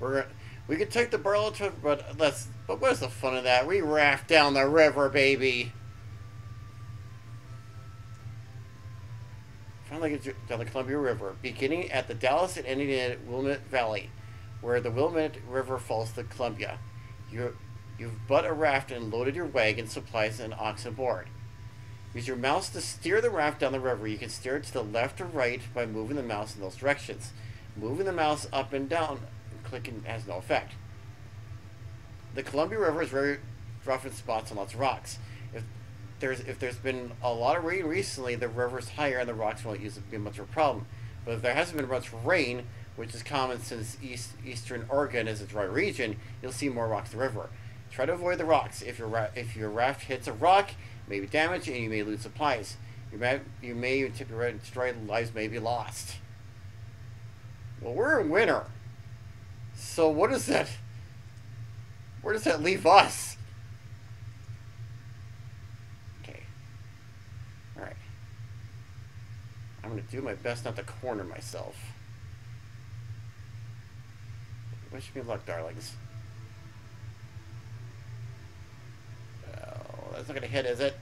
We're we could take the to, but let's. But what's the fun of that? We raft down the river, baby. Finally, get down the Columbia River, beginning at the Dalles and ending at Willamette Valley, where the Willamette River falls to the Columbia. You you've but a raft and loaded your wagon, supplies, and oxen aboard. Use your mouse to steer the raft down the river. You can steer it to the left or right by moving the mouse in those directions. Moving the mouse up and down clicking has no effect. The Columbia River is very rough in spots and lots of rocks. If there's if there's been a lot of rain recently, the river's higher and the rocks won't use be much of a problem. But if there hasn't been much rain, which is common since east eastern Oregon is a dry region, you'll see more rocks in the river. Try to avoid the rocks. If your ra- if your raft hits a rock, it may be damaged and you may lose supplies. You may you may even tip your destroyed lives may be lost. Well, we're in winter. So what is that? Where does that leave us? Okay. Alright. I'm gonna do my best not to corner myself. Wish me luck, darlings. Oh, that's not gonna hit, is it?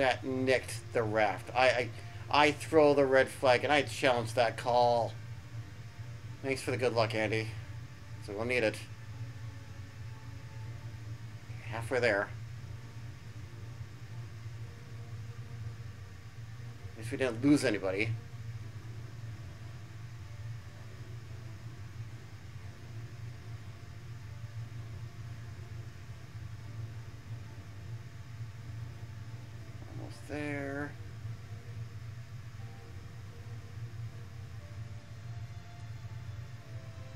That nicked the raft. I, I, I throw the red flag and I challenge that call. Thanks for the good luck, Andy. So we'll need it. Halfway there. At least we didn't lose anybody. There.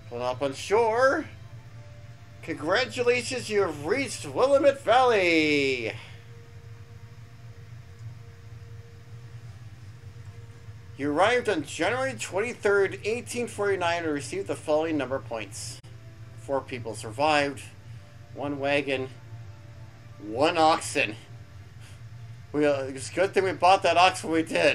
Pulling up on shore. Congratulations, you have reached Willamette Valley. You arrived on January 23rd, 1849 and received the following number of points. Four people survived, one wagon, one oxen. We, uh, it's a good thing we bought that ox when we did.